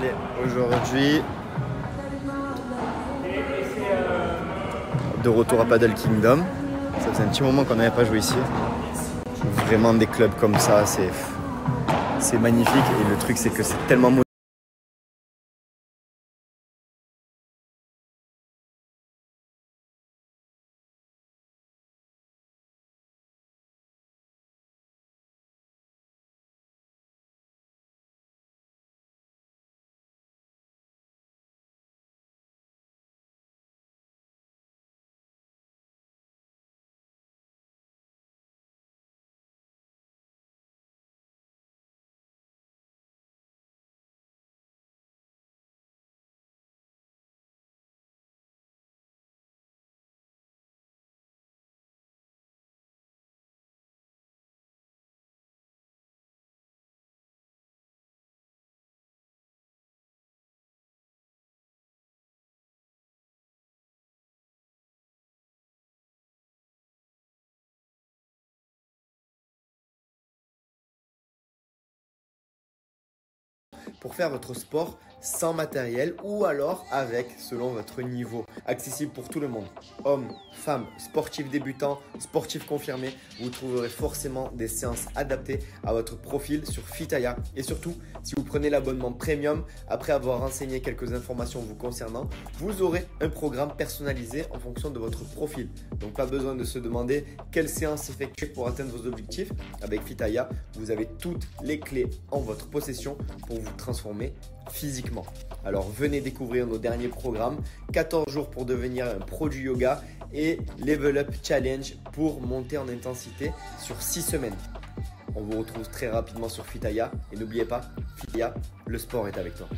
allez, aujourd'hui, de retour à Paddle Kingdom. Ça faisait un petit moment qu'on n'avait pas joué ici. Vraiment des clubs comme ça, c'est magnifique. Et le truc, c'est que c'est tellement pour faire votre sport sans matériel ou alors avec selon votre niveau. Accessible pour tout le monde. Hommes, femmes, sportifs débutants, sportifs confirmés, vous trouverez forcément des séances adaptées à votre profil sur Fitaya. Et surtout, si vous prenez l'abonnement premium, après avoir renseigné quelques informations vous concernant, vous aurez un programme personnalisé en fonction de votre profil. Donc pas besoin de se demander quelle séance effectuer pour atteindre vos objectifs. Avec Fitaya, vous avez toutes les clés en votre possession pour vous transformer physiquement. Alors venez découvrir nos derniers programmes 14 jours pour devenir un pro du yoga et Level Up Challenge pour monter en intensité sur 6 semaines. On vous retrouve très rapidement sur Fitaya et n'oubliez pas, Fitaya, le sport est avec toi.